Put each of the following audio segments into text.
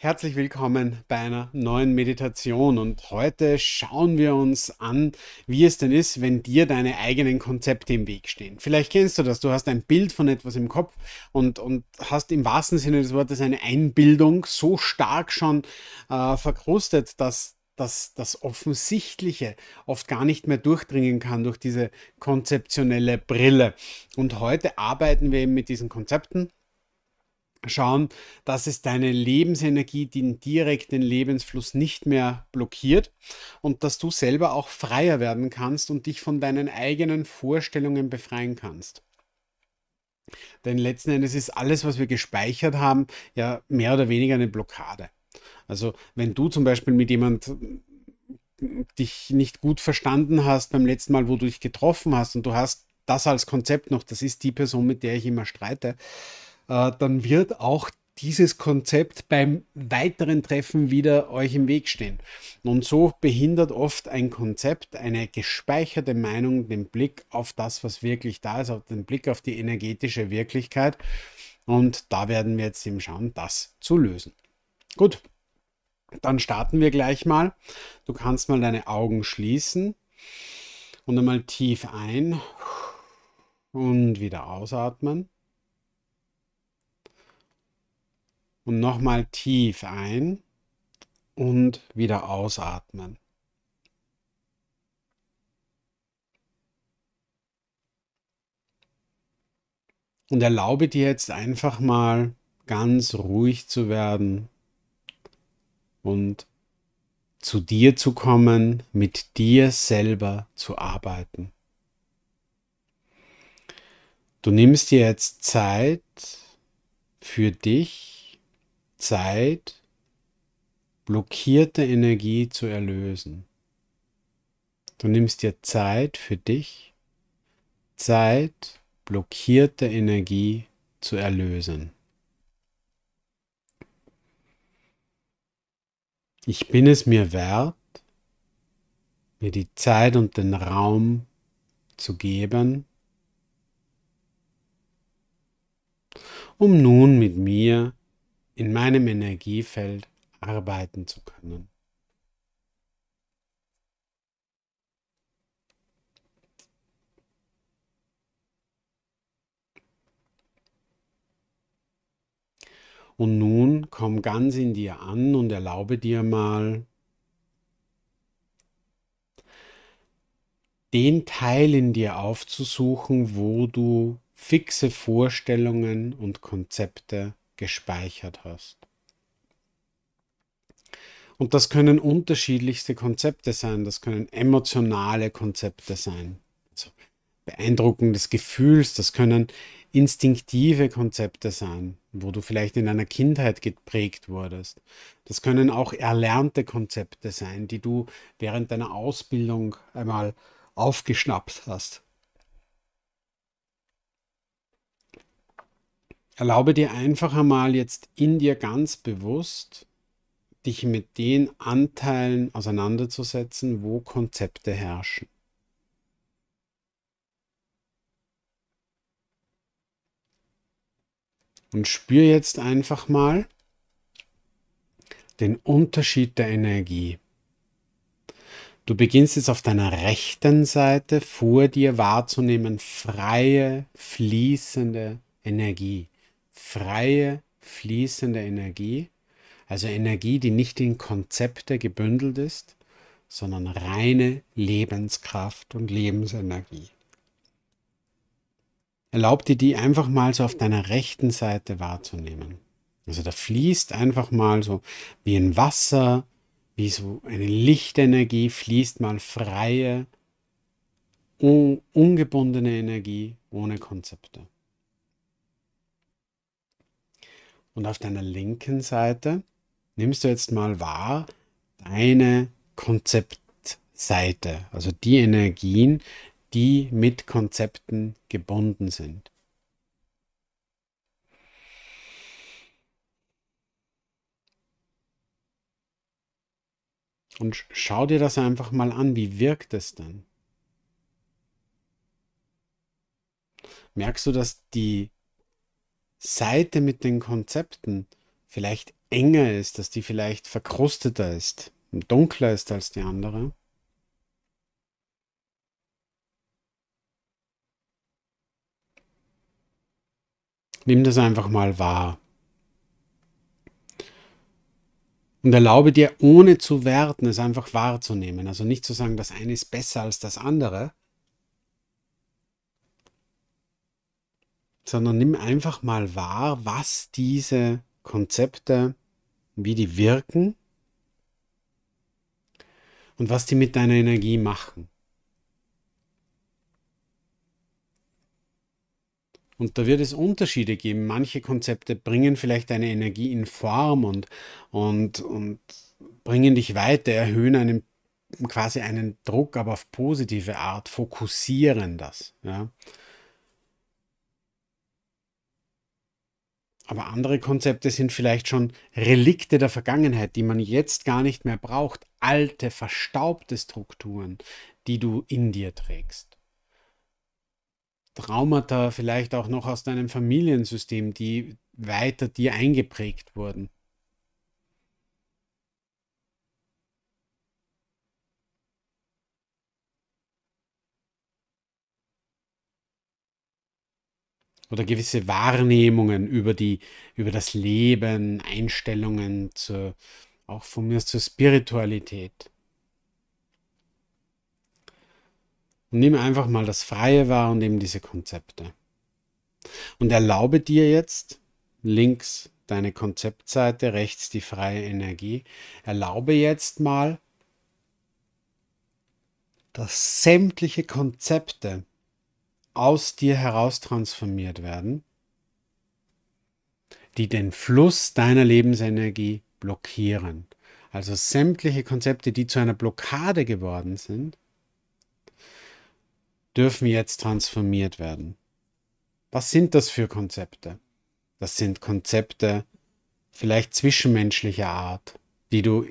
Herzlich willkommen bei einer neuen Meditation und heute schauen wir uns an, wie es denn ist, wenn dir deine eigenen Konzepte im Weg stehen. Vielleicht kennst du das, du hast ein Bild von etwas im Kopf und, und hast im wahrsten Sinne des Wortes eine Einbildung so stark schon äh, verkrustet, dass dass das Offensichtliche oft gar nicht mehr durchdringen kann durch diese konzeptionelle Brille. Und heute arbeiten wir eben mit diesen Konzepten schauen, dass es deine Lebensenergie, den direkten Lebensfluss nicht mehr blockiert und dass du selber auch freier werden kannst und dich von deinen eigenen Vorstellungen befreien kannst. Denn letzten Endes ist alles, was wir gespeichert haben, ja mehr oder weniger eine Blockade. Also wenn du zum Beispiel mit jemand dich nicht gut verstanden hast beim letzten Mal, wo du dich getroffen hast und du hast das als Konzept noch, das ist die Person, mit der ich immer streite, äh, dann wird auch dieses Konzept beim weiteren Treffen wieder euch im Weg stehen. Und so behindert oft ein Konzept, eine gespeicherte Meinung, den Blick auf das, was wirklich da ist, auf den Blick auf die energetische Wirklichkeit. Und da werden wir jetzt eben schauen, das zu lösen. Gut, dann starten wir gleich mal. Du kannst mal deine Augen schließen und einmal tief ein und wieder ausatmen. Und nochmal tief ein und wieder ausatmen. Und erlaube dir jetzt einfach mal ganz ruhig zu werden und zu dir zu kommen, mit dir selber zu arbeiten. Du nimmst dir jetzt Zeit für dich Zeit, blockierte Energie zu erlösen. Du nimmst dir Zeit für dich, Zeit, blockierte Energie zu erlösen. Ich bin es mir wert, mir die Zeit und den Raum zu geben, um nun mit mir in meinem Energiefeld arbeiten zu können. Und nun komm ganz in dir an und erlaube dir mal den Teil in dir aufzusuchen, wo du fixe Vorstellungen und Konzepte gespeichert hast. Und das können unterschiedlichste Konzepte sein, das können emotionale Konzepte sein, also beeindruckendes Gefühls, das können instinktive Konzepte sein, wo du vielleicht in deiner Kindheit geprägt wurdest. Das können auch erlernte Konzepte sein, die du während deiner Ausbildung einmal aufgeschnappt hast. Erlaube dir einfach einmal jetzt in dir ganz bewusst, dich mit den Anteilen auseinanderzusetzen, wo Konzepte herrschen. Und spür jetzt einfach mal den Unterschied der Energie. Du beginnst jetzt auf deiner rechten Seite vor dir wahrzunehmen freie, fließende Energie freie, fließende Energie, also Energie, die nicht in Konzepte gebündelt ist, sondern reine Lebenskraft und Lebensenergie. Erlaub dir die einfach mal so auf deiner rechten Seite wahrzunehmen. Also da fließt einfach mal so wie ein Wasser, wie so eine Lichtenergie, fließt mal freie, ungebundene Energie ohne Konzepte. Und auf deiner linken Seite nimmst du jetzt mal wahr deine Konzeptseite, also die Energien, die mit Konzepten gebunden sind. Und schau dir das einfach mal an, wie wirkt es denn? Merkst du, dass die Seite mit den Konzepten vielleicht enger ist, dass die vielleicht verkrusteter ist, dunkler ist als die andere. Nimm das einfach mal wahr. Und erlaube dir, ohne zu werten, es einfach wahrzunehmen. Also nicht zu sagen, das eine ist besser als das andere, sondern nimm einfach mal wahr, was diese Konzepte, wie die wirken und was die mit deiner Energie machen. Und da wird es Unterschiede geben. Manche Konzepte bringen vielleicht deine Energie in Form und, und, und bringen dich weiter, erhöhen einen, quasi einen Druck, aber auf positive Art, fokussieren das. Ja. Aber andere Konzepte sind vielleicht schon Relikte der Vergangenheit, die man jetzt gar nicht mehr braucht. Alte, verstaubte Strukturen, die du in dir trägst. Traumata vielleicht auch noch aus deinem Familiensystem, die weiter dir eingeprägt wurden. Oder gewisse Wahrnehmungen über die, über das Leben, Einstellungen zur, auch von mir zur Spiritualität. Und nimm einfach mal das Freie wahr und eben diese Konzepte. Und erlaube dir jetzt links deine Konzeptseite, rechts die freie Energie. Erlaube jetzt mal, dass sämtliche Konzepte aus dir heraus transformiert werden, die den Fluss deiner Lebensenergie blockieren. Also sämtliche Konzepte, die zu einer Blockade geworden sind, dürfen jetzt transformiert werden. Was sind das für Konzepte? Das sind Konzepte vielleicht zwischenmenschlicher Art, die du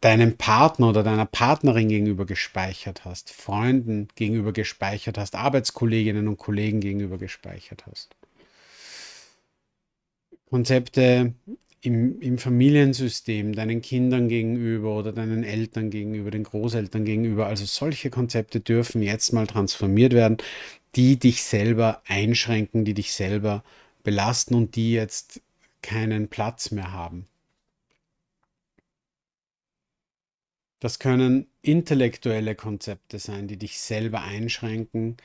deinem Partner oder deiner Partnerin gegenüber gespeichert hast, Freunden gegenüber gespeichert hast, Arbeitskolleginnen und Kollegen gegenüber gespeichert hast. Konzepte im, im Familiensystem, deinen Kindern gegenüber oder deinen Eltern gegenüber, den Großeltern gegenüber. Also solche Konzepte dürfen jetzt mal transformiert werden, die dich selber einschränken, die dich selber belasten und die jetzt keinen Platz mehr haben. Das können intellektuelle Konzepte sein, die dich selber einschränken,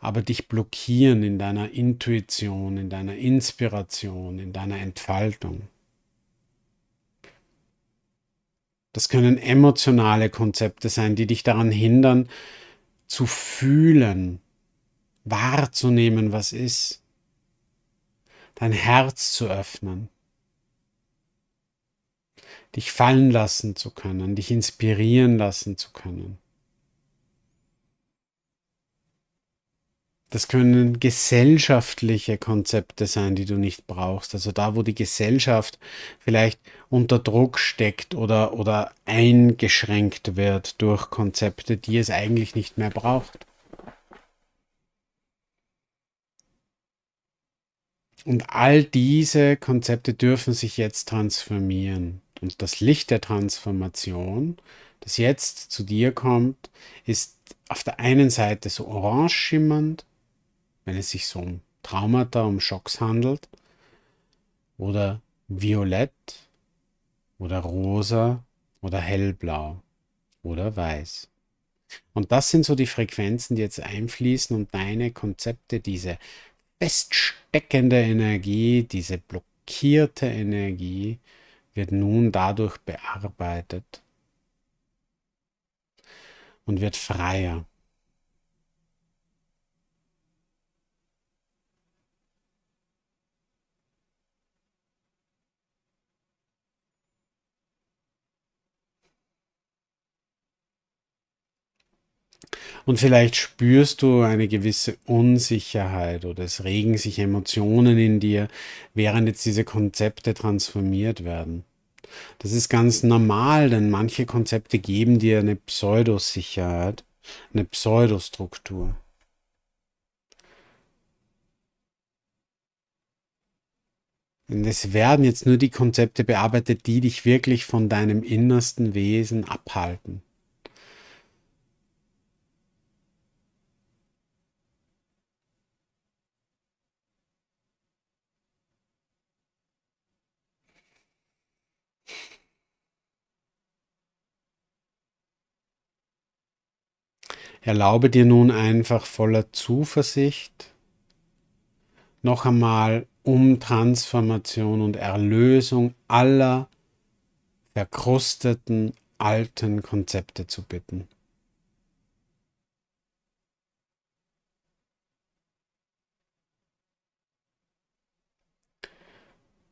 aber dich blockieren in deiner Intuition, in deiner Inspiration, in deiner Entfaltung. Das können emotionale Konzepte sein, die dich daran hindern, zu fühlen, wahrzunehmen, was ist, dein Herz zu öffnen dich fallen lassen zu können, dich inspirieren lassen zu können. Das können gesellschaftliche Konzepte sein, die du nicht brauchst. Also da, wo die Gesellschaft vielleicht unter Druck steckt oder, oder eingeschränkt wird durch Konzepte, die es eigentlich nicht mehr braucht. Und all diese Konzepte dürfen sich jetzt transformieren. Und das Licht der Transformation, das jetzt zu dir kommt, ist auf der einen Seite so orange schimmernd, wenn es sich so um Traumata, um Schocks handelt, oder violett, oder rosa, oder hellblau, oder weiß. Und das sind so die Frequenzen, die jetzt einfließen und deine Konzepte, diese feststeckende Energie, diese blockierte Energie, wird nun dadurch bearbeitet und wird freier. Und vielleicht spürst du eine gewisse Unsicherheit oder es regen sich Emotionen in dir, während jetzt diese Konzepte transformiert werden. Das ist ganz normal, denn manche Konzepte geben dir eine Pseudosicherheit, eine Pseudostruktur. Denn es werden jetzt nur die Konzepte bearbeitet, die dich wirklich von deinem innersten Wesen abhalten. Erlaube dir nun einfach voller Zuversicht noch einmal um Transformation und Erlösung aller verkrusteten alten Konzepte zu bitten.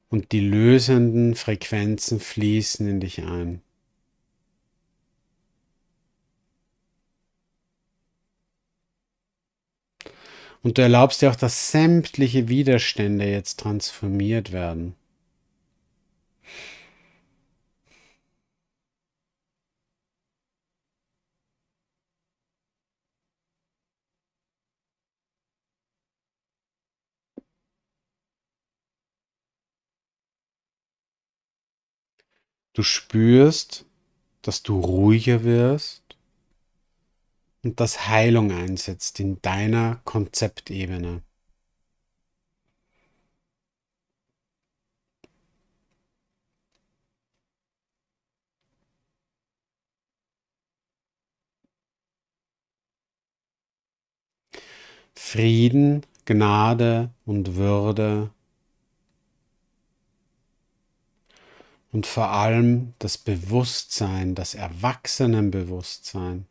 Und die lösenden Frequenzen fließen in dich ein. Und du erlaubst dir auch, dass sämtliche Widerstände jetzt transformiert werden. Du spürst, dass du ruhiger wirst und dass Heilung einsetzt in deiner Konzeptebene. Frieden, Gnade und Würde und vor allem das Bewusstsein, das Erwachsenenbewusstsein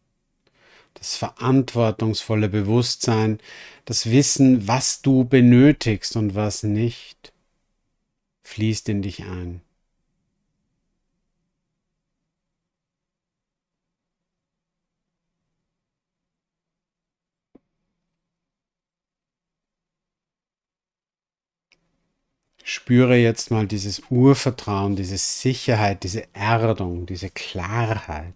das verantwortungsvolle Bewusstsein, das Wissen, was du benötigst und was nicht, fließt in dich ein. Spüre jetzt mal dieses Urvertrauen, diese Sicherheit, diese Erdung, diese Klarheit.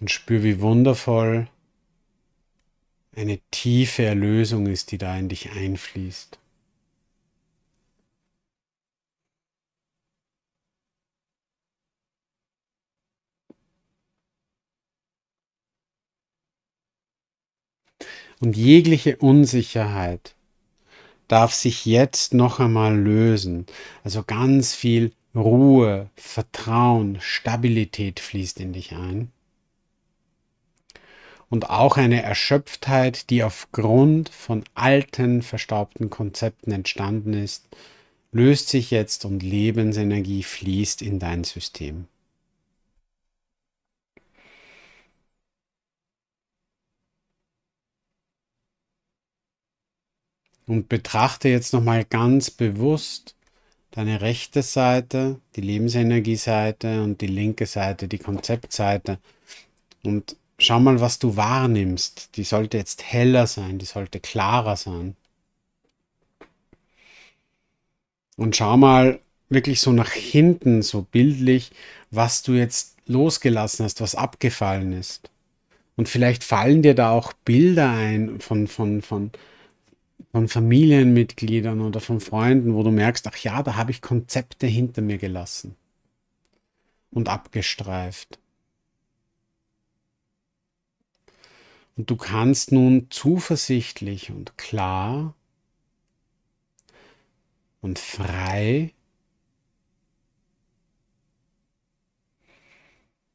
Und spür, wie wundervoll eine tiefe Erlösung ist, die da in dich einfließt. Und jegliche Unsicherheit darf sich jetzt noch einmal lösen. Also ganz viel Ruhe, Vertrauen, Stabilität fließt in dich ein und auch eine Erschöpftheit, die aufgrund von alten, verstaubten Konzepten entstanden ist, löst sich jetzt und Lebensenergie fließt in dein System. Und betrachte jetzt nochmal ganz bewusst deine rechte Seite, die Lebensenergie-Seite und die linke Seite, die Konzeptseite. Und schau mal, was du wahrnimmst. Die sollte jetzt heller sein, die sollte klarer sein. Und schau mal wirklich so nach hinten, so bildlich, was du jetzt losgelassen hast, was abgefallen ist. Und vielleicht fallen dir da auch Bilder ein von, von, von, von Familienmitgliedern oder von Freunden, wo du merkst, ach ja, da habe ich Konzepte hinter mir gelassen und abgestreift. Und du kannst nun zuversichtlich und klar und frei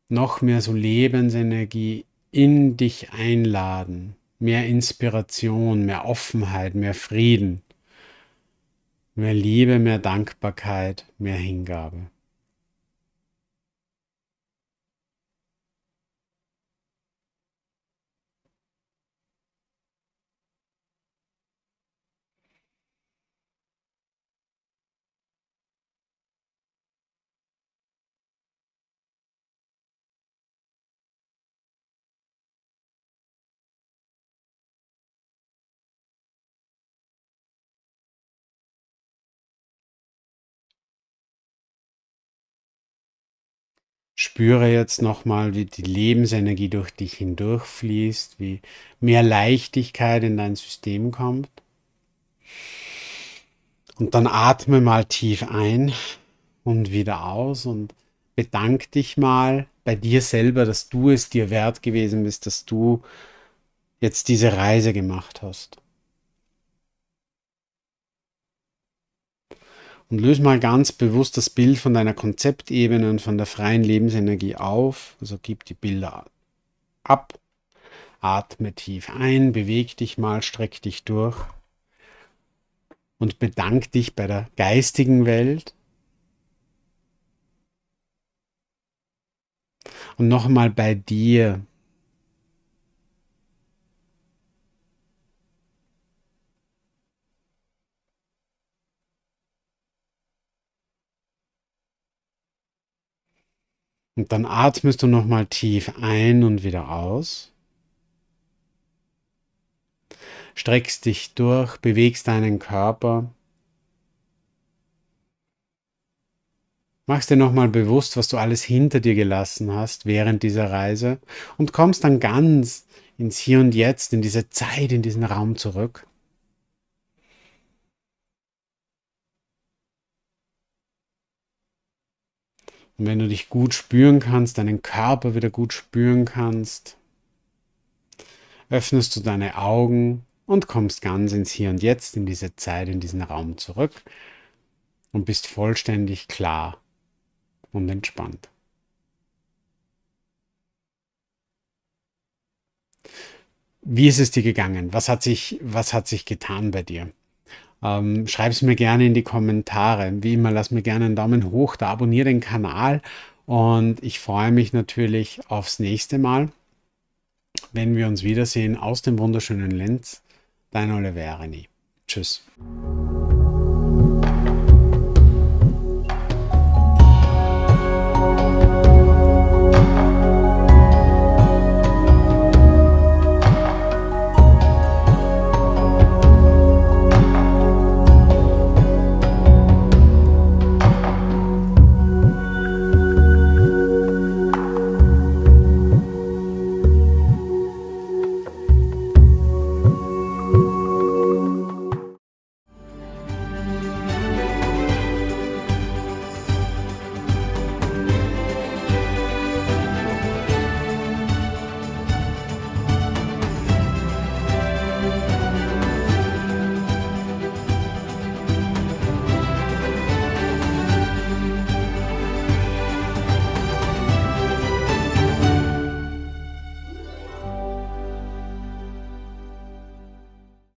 noch mehr so Lebensenergie in dich einladen, mehr Inspiration, mehr Offenheit, mehr Frieden, mehr Liebe, mehr Dankbarkeit, mehr Hingabe. Spüre jetzt nochmal, wie die Lebensenergie durch dich hindurchfließt, wie mehr Leichtigkeit in dein System kommt. Und dann atme mal tief ein und wieder aus und bedank dich mal bei dir selber, dass du es dir wert gewesen bist, dass du jetzt diese Reise gemacht hast. Und löse mal ganz bewusst das Bild von deiner Konzeptebene und von der freien Lebensenergie auf. Also gib die Bilder ab, atme tief ein, beweg dich mal, streck dich durch und bedank dich bei der geistigen Welt. Und nochmal bei dir, Und dann atmest du nochmal tief ein und wieder aus. Streckst dich durch, bewegst deinen Körper. Machst dir nochmal bewusst, was du alles hinter dir gelassen hast während dieser Reise und kommst dann ganz ins Hier und Jetzt, in diese Zeit, in diesen Raum zurück. Und wenn du dich gut spüren kannst, deinen Körper wieder gut spüren kannst, öffnest du deine Augen und kommst ganz ins Hier und Jetzt, in diese Zeit, in diesen Raum zurück und bist vollständig klar und entspannt. Wie ist es dir gegangen? Was hat sich, was hat sich getan bei dir? Ähm, Schreib es mir gerne in die Kommentare. Wie immer, lass mir gerne einen Daumen hoch da, abonniere den Kanal und ich freue mich natürlich aufs nächste Mal, wenn wir uns wiedersehen aus dem wunderschönen Lenz. Dein Oliver Tschüss.